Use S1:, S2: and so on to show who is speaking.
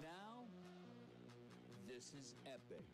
S1: now, this is epic.